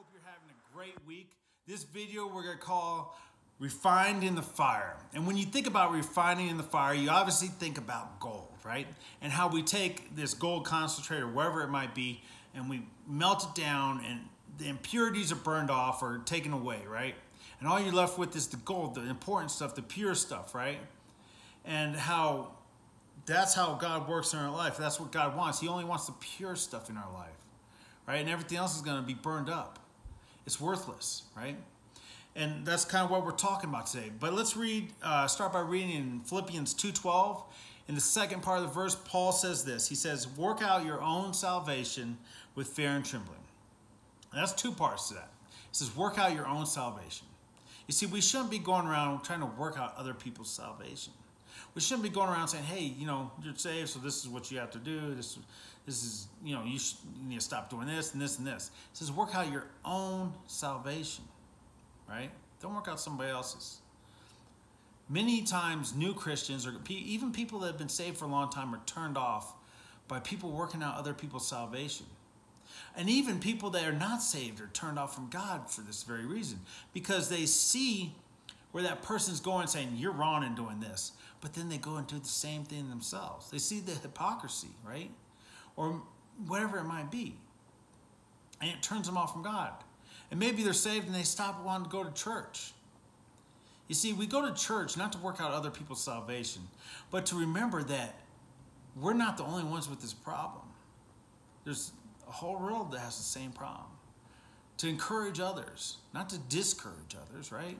hope you're having a great week. This video we're going to call Refined in the Fire. And when you think about refining in the fire, you obviously think about gold, right? And how we take this gold concentrate or wherever it might be and we melt it down and the impurities are burned off or taken away, right? And all you're left with is the gold, the important stuff, the pure stuff, right? And how that's how God works in our life. That's what God wants. He only wants the pure stuff in our life right? And everything else is going to be burned up. It's worthless, right? And that's kind of what we're talking about today. But let's read, uh, start by reading in Philippians 2.12. In the second part of the verse, Paul says this. He says, work out your own salvation with fear and trembling. And that's two parts to that. He says, work out your own salvation. You see, we shouldn't be going around trying to work out other people's salvation. We shouldn't be going around saying, hey, you know, you're saved, so this is what you have to do. This, this is, you know, you, you need to stop doing this and this and this. It says work out your own salvation, right? Don't work out somebody else's. Many times new Christians or even people that have been saved for a long time are turned off by people working out other people's salvation. And even people that are not saved are turned off from God for this very reason because they see where that person's going saying, You're wrong in doing this. But then they go and do the same thing themselves. They see the hypocrisy, right? Or whatever it might be. And it turns them off from God. And maybe they're saved and they stop wanting to go to church. You see, we go to church not to work out other people's salvation, but to remember that we're not the only ones with this problem. There's a whole world that has the same problem. To encourage others, not to discourage others, right?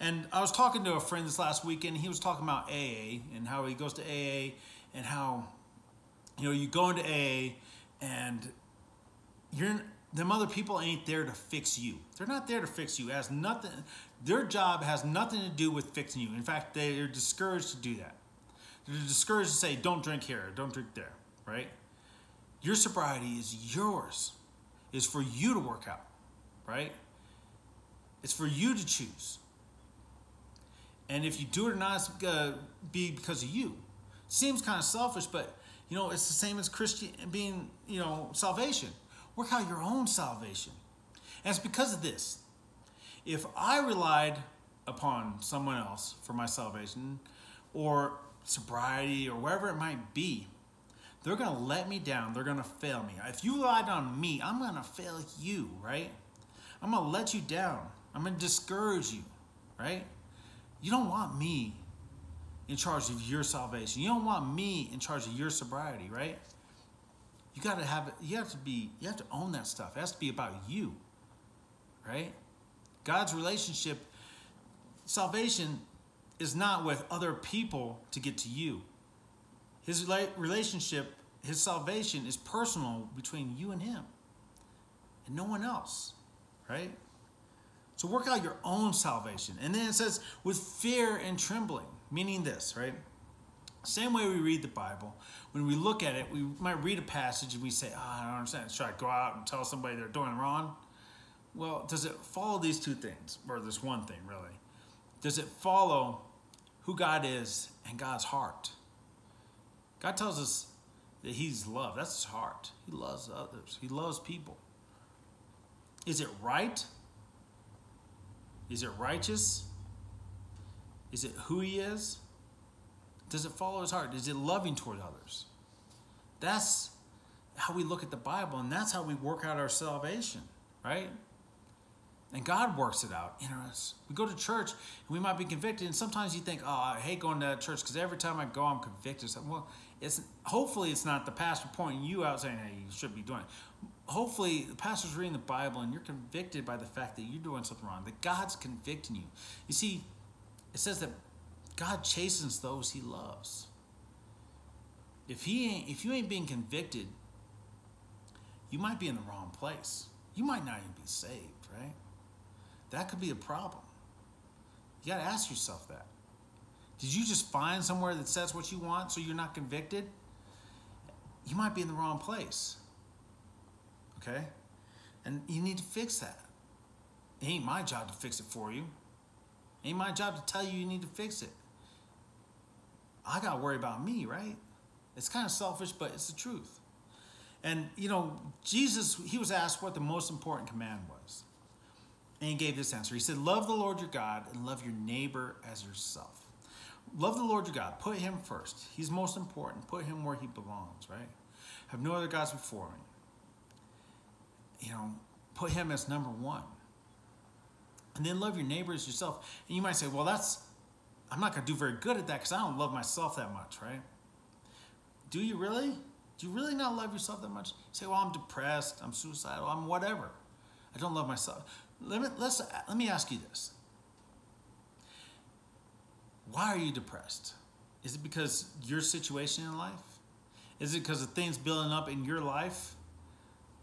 And I was talking to a friend this last weekend. He was talking about AA and how he goes to AA and how you know you go into AA and you're them other people ain't there to fix you. They're not there to fix you. It has nothing. Their job has nothing to do with fixing you. In fact, they are discouraged to do that. They're discouraged to say, "Don't drink here, don't drink there." Right? Your sobriety is yours. Is for you to work out. Right? It's for you to choose. And if you do it or not, it's going to be because of you. Seems kind of selfish, but you know, it's the same as Christian being, you know, salvation. Work out your own salvation. And it's because of this. If I relied upon someone else for my salvation or sobriety or wherever it might be, they're going to let me down. They're going to fail me. If you relied on me, I'm going to fail you, right? I'm going to let you down. I'm going to discourage you, right? You don't want me in charge of your salvation. You don't want me in charge of your sobriety, right? You got to have it. You have to be. You have to own that stuff. It has to be about you, right? God's relationship, salvation, is not with other people to get to you. His relationship, his salvation, is personal between you and him, and no one else, right? So work out your own salvation. And then it says, with fear and trembling, meaning this, right? Same way we read the Bible, when we look at it, we might read a passage and we say, oh, I don't understand. Should I go out and tell somebody they're doing wrong? Well, does it follow these two things, or this one thing, really? Does it follow who God is and God's heart? God tells us that He's love. That's His heart. He loves others, He loves people. Is it right? Is it righteous? Is it who he is? Does it follow his heart? Is it loving toward others? That's how we look at the Bible, and that's how we work out our salvation, right? And God works it out in us. We go to church, and we might be convicted, and sometimes you think, "Oh, I hate going to church because every time I go, I'm convicted." Well, it's hopefully it's not the pastor pointing you out saying, "Hey, you should be doing." It hopefully the pastor's reading the Bible and you're convicted by the fact that you're doing something wrong, that God's convicting you. You see, it says that God chastens those he loves. If he ain't, if you ain't being convicted, you might be in the wrong place. You might not even be saved, right? That could be a problem. You got to ask yourself that. Did you just find somewhere that says what you want so you're not convicted? You might be in the wrong place okay? And you need to fix that. It ain't my job to fix it for you. It ain't my job to tell you you need to fix it. I got to worry about me, right? It's kind of selfish, but it's the truth. And, you know, Jesus, he was asked what the most important command was. And he gave this answer. He said, Love the Lord your God and love your neighbor as yourself. Love the Lord your God. Put him first. He's most important. Put him where he belongs, right? Have no other gods before me. You know, put him as number one. And then love your neighbor as yourself. And you might say, well, that's, I'm not going to do very good at that because I don't love myself that much, right? Do you really? Do you really not love yourself that much? You say, well, I'm depressed, I'm suicidal, I'm whatever. I don't love myself. Let me, let's, let me ask you this. Why are you depressed? Is it because your situation in life? Is it because of things building up in your life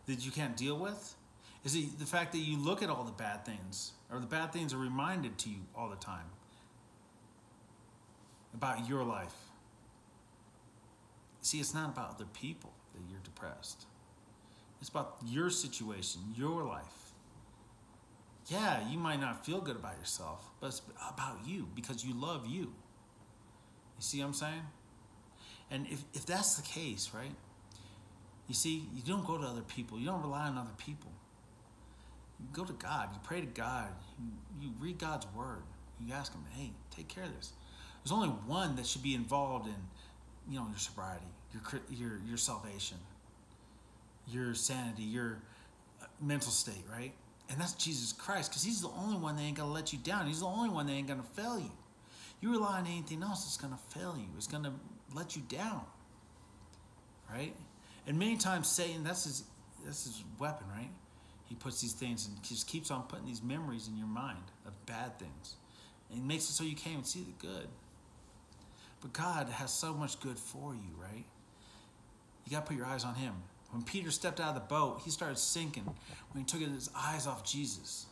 that you can't deal with? Is it the fact that you look at all the bad things, or the bad things are reminded to you all the time about your life? See, it's not about other people that you're depressed. It's about your situation, your life. Yeah, you might not feel good about yourself, but it's about you because you love you. You see what I'm saying? And if, if that's the case, right? You see, you don't go to other people. You don't rely on other people. You go to God. You pray to God. You, you read God's word. You ask Him, hey, take care of this. There's only one that should be involved in you know, your sobriety, your, your, your salvation, your sanity, your uh, mental state, right? And that's Jesus Christ, because he's the only one that ain't to let you down. He's the only one that ain't to fail you. You rely on anything else, it's to fail you. It's to let you down, right? And many times Satan, that's his, that's his weapon, right? He puts these things and just keeps on putting these memories in your mind of bad things. And he makes it so you can't even see the good. But God has so much good for you, right? You got to put your eyes on Him. When Peter stepped out of the boat, he started sinking when he took his eyes off Jesus.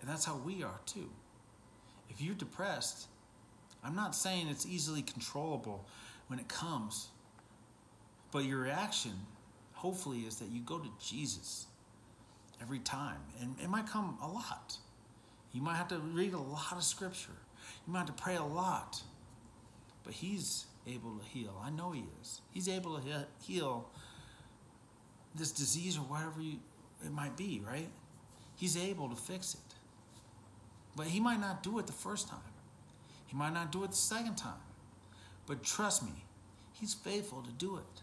And that's how we are too. If you're depressed, I'm not saying it's easily controllable when it comes, but your reaction, hopefully, is that you go to Jesus every time. And it might come a lot. You might have to read a lot of scripture. You might have to pray a lot but he's able to heal. I know he is. He's able to heal this disease or whatever you, it might be, right? He's able to fix it. But he might not do it the first time. He might not do it the second time. But trust me, he's faithful to do it.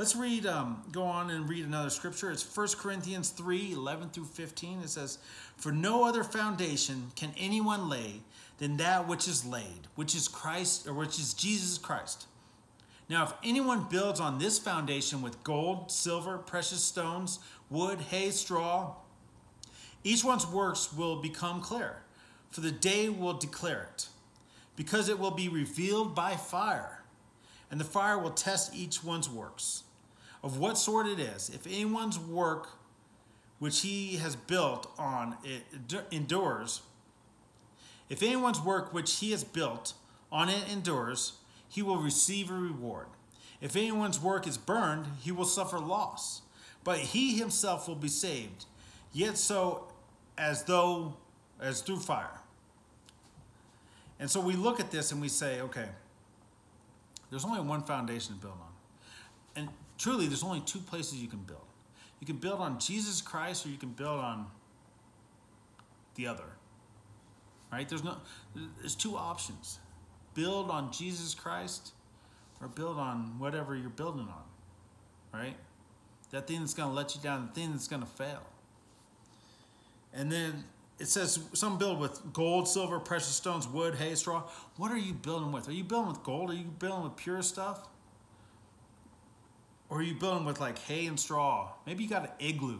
Let's read, um, go on and read another scripture. It's 1 Corinthians 3 11 through 15. It says, For no other foundation can anyone lay than that which is laid, which is Christ, or which is Jesus Christ. Now, if anyone builds on this foundation with gold, silver, precious stones, wood, hay, straw, each one's works will become clear, for the day will declare it, because it will be revealed by fire, and the fire will test each one's works, of what sort it is. If anyone's work which he has built on it endures, if anyone's work which he has built on it endures, he will receive a reward. If anyone's work is burned, he will suffer loss, but he himself will be saved, yet so as though as through fire. And so we look at this and we say, okay, there's only one foundation to build on. Truly, there's only two places you can build. You can build on Jesus Christ or you can build on the other right? There's no, there's two options. Build on Jesus Christ or build on whatever you're building on, right? That thing that's going to let you down, the thing that's going to fail. And then it says some build with gold, silver, precious stones, wood, hay, straw. What are you building with? Are you building with gold? Are you building with pure stuff? Or are you building with like hay and straw? Maybe you got an igloo,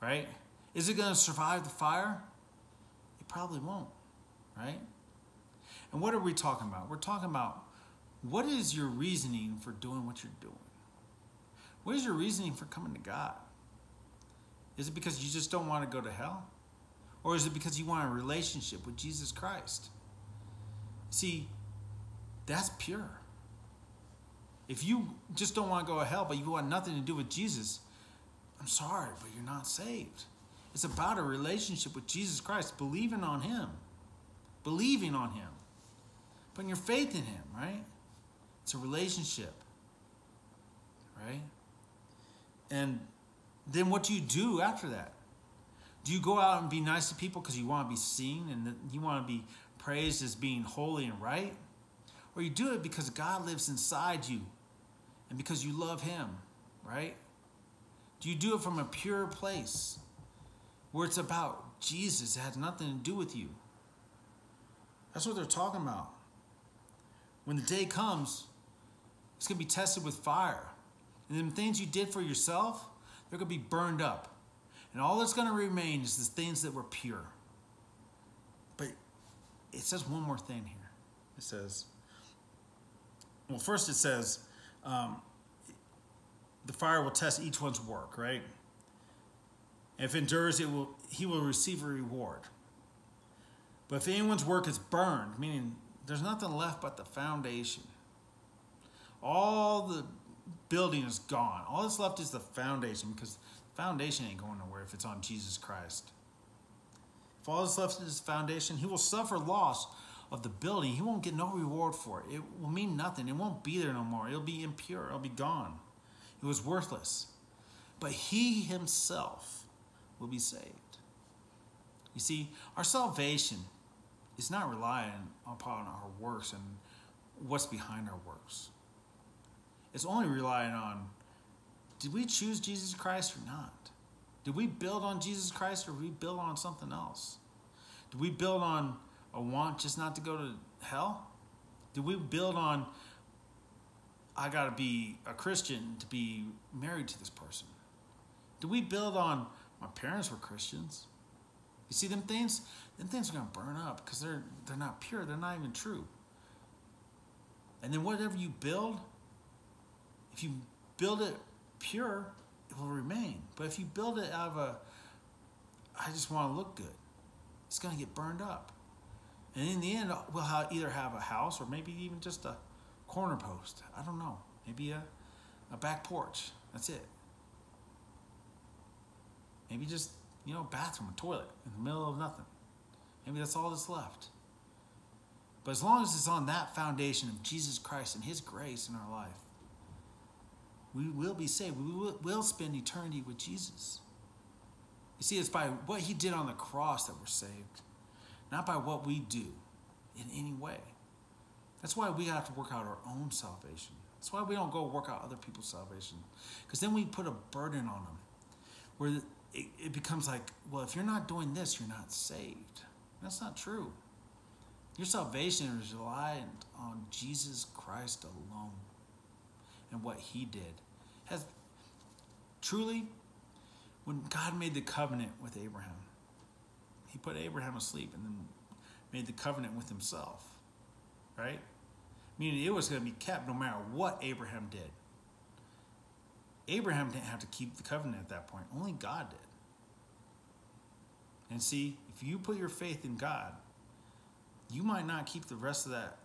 right? Is it going to survive the fire? It probably won't, right? And what are we talking about? We're talking about what is your reasoning for doing what you're doing? What is your reasoning for coming to God? Is it because you just don't want to go to hell? Or is it because you want a relationship with Jesus Christ? See, that's pure. If you just don't want to go to hell, but you want nothing to do with Jesus, I'm sorry, but you're not saved. It's about a relationship with Jesus Christ, believing on Him, believing on Him, putting your faith in Him, right? It's a relationship. right? And then what do you do after that? Do you go out and be nice to people because you want to be seen and you want to be praised as being holy and right? Or you do it because God lives inside you and because you love Him, right? Do you do it from a pure place where it's about Jesus? It has nothing to do with you. That's what they're talking about. When the day comes, it's going to be tested with fire. And then things you did for yourself, they're going to be burned up. And all that's going to remain is the things that were pure. But it says one more thing here. It says, well, first it says, um, the fire will test each one's work, right? If endures, it will he will receive a reward. But if anyone's work is burned, meaning there's nothing left but the foundation, all the building is gone. All that's left is the foundation because the foundation ain't going nowhere if it's on Jesus Christ. If all that's left is foundation, he will suffer loss of the building. He won't get no reward for it. It will mean nothing. It won't be there no more. It'll be impure. It'll be gone. It was worthless. But he himself will be saved. You see, our salvation is not relying upon our works and what's behind our works. It's only relying on did we choose Jesus Christ or not? Did we build on Jesus Christ or we build on something else? Did we build on a want just not to go to hell? Do we build on I got to be a Christian to be married to this person? Do we build on my parents were Christians? You see them things? Them things are to burn up because they're they're not pure. They're not even true. And then whatever you build, if you build it pure, it will remain. But if you build it out of a, I just want to look good, it's to get burned up. And in the end, we'll either have a house or maybe even just a corner post. I don't know. Maybe a, a back porch. That's it. Maybe just, you know, bathroom, a toilet in the middle of nothing. Maybe that's all that's left. But as long as it's on that foundation of Jesus Christ and His grace in our life, we will be saved. We will, will spend eternity with Jesus. You see, it's by what He did on the cross that we're saved, not by what we do in any way. That's why we have to work out our own salvation. That's why we don't go work out other people's salvation. Because then we put a burden on them where it, it becomes like, well, if you're not doing this, you're not saved. That's not true. Your salvation is reliant on Jesus Christ alone and what he did. Has truly, when God made the covenant with Abraham, he put Abraham asleep and then made the covenant with himself. Right? Meaning it was going to be kept no matter what Abraham did. Abraham didn't have to keep the covenant at that point. Only God did. And see, if you put your faith in God, you might not keep the rest of that.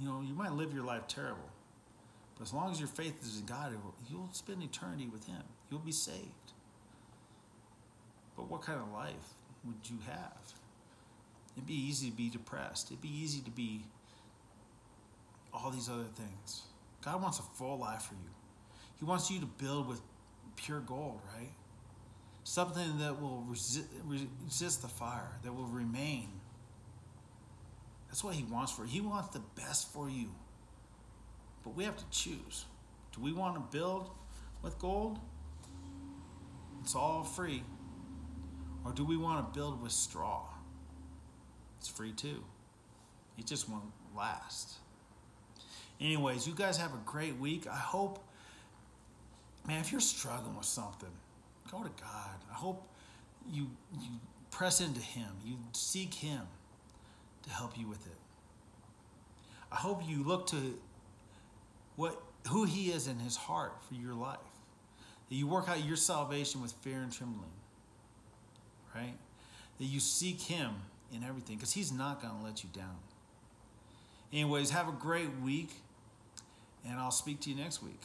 You know, you might live your life terrible. But as long as your faith is in God, you'll spend eternity with Him. You'll be saved. But what kind of life would you have? It'd be easy to be depressed. It'd be easy to be all these other things. God wants a full life for you. He wants you to build with pure gold, right? Something that will resist, resist the fire, that will remain. That's what He wants for you. He wants the best for you. But we have to choose. Do we want to build with gold? It's all free. Or do we want to build with straw? It's free too. It just won't last. Anyways, you guys have a great week. I hope, man, if you're struggling with something, go to God. I hope you you press into Him. You seek Him to help you with it. I hope you look to what who he is in his heart for your life. That you work out your salvation with fear and trembling. Right? That you seek him in everything because he's not going to let you down. Anyways, have a great week and I'll speak to you next week.